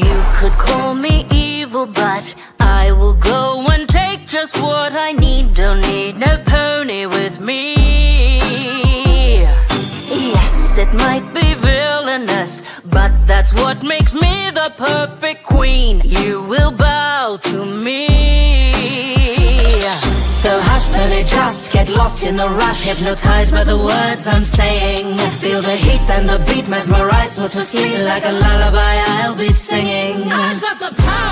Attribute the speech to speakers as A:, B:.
A: could call me evil, but I will go and take just what I need. Don't need no pony with me. Yes, it might be villainous, but that's what makes me the perfect queen. You will bow to me. So hush, Billy, just get lost in the rush Hypnotized by the words I'm saying Heat and the beat Mesmerized, so to sleep Like a lullaby. I'll be singing.
B: I've got the power